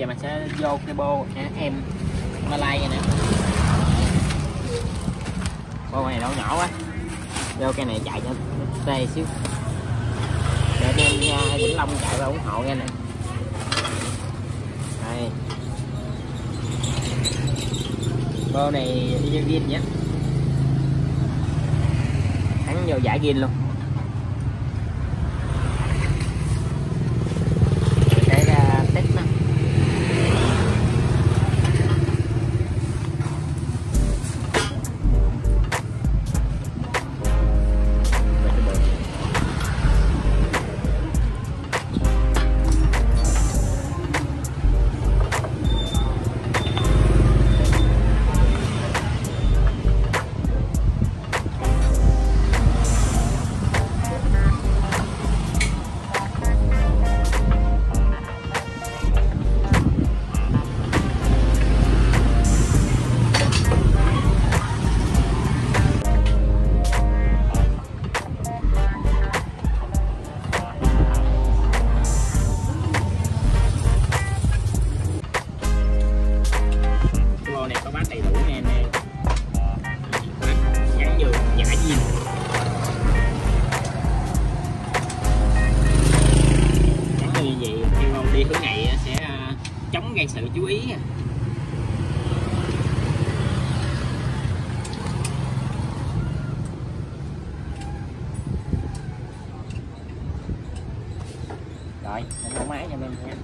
giờ mình sẽ vô cái bô em Malay này nè. Bô này đâu nhỏ quá. Vô cái này chạy cho tê xíu. Để đem em Vĩnh Long chạy ra ủng hộ nghe nè. Đây. Bô này đi như nhé. Thắng vô giải gin luôn. Rồi, mình mở máy cho anh em nha.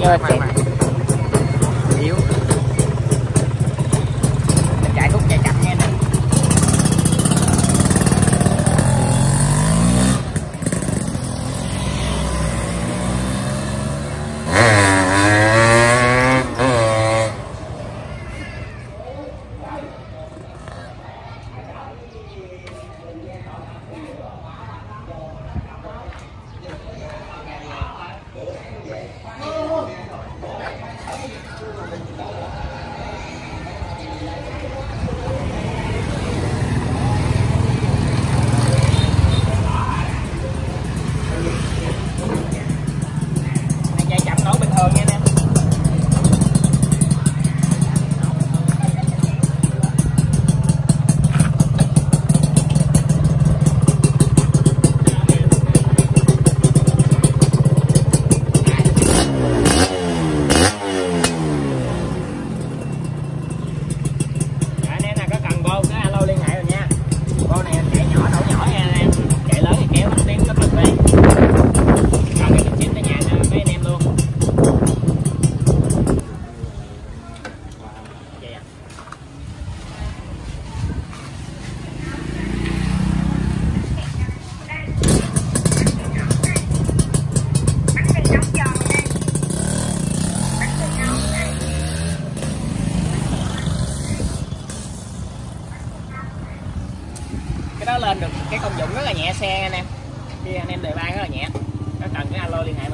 Chơi! Xe anh em khi anh em đề ban rất là nhẹ có cần cái alo liên hệ